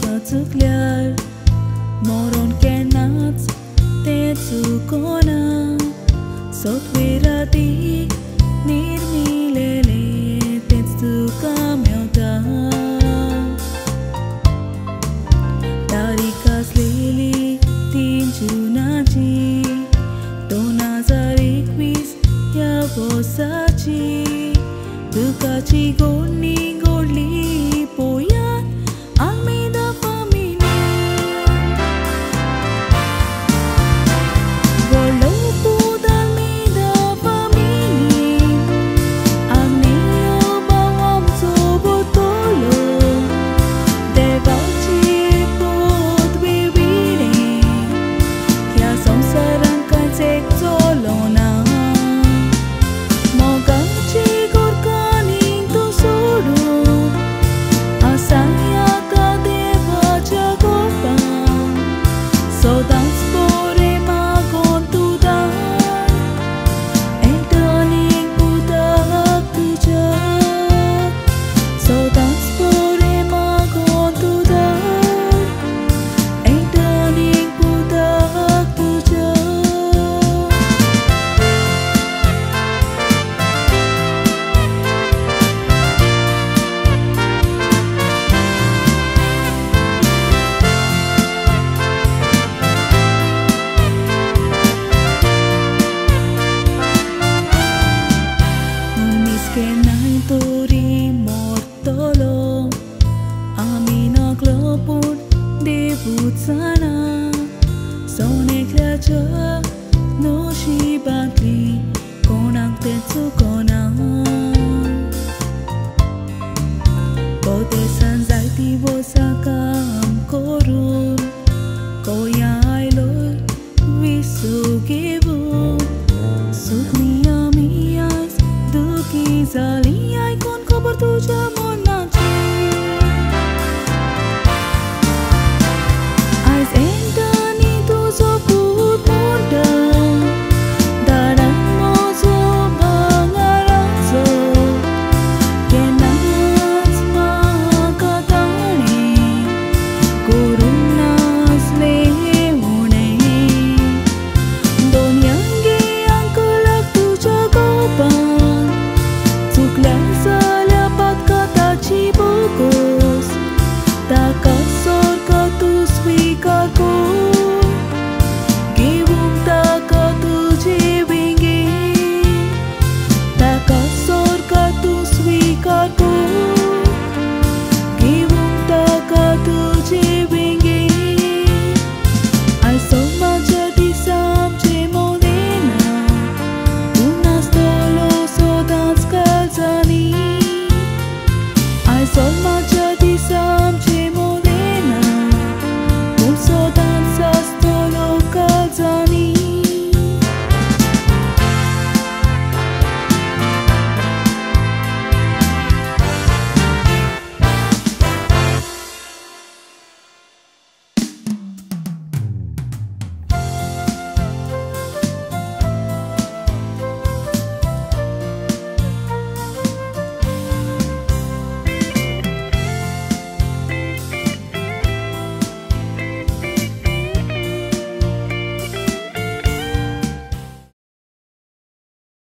katıklar Moron kenat te tsukona Sotvirati nirmilele te tsukamyota da. Tarikas lili tin junaji Donazarik vis yavosachi Dukachi goni goli poia Ami nak loput di putsana Sone kraja no shibatli Konak tetsu kona Bote sanzai ti vosakam korun, Koya ailor visu gibu Sukni ami as, duki zali Ai kon kobar tuja mo так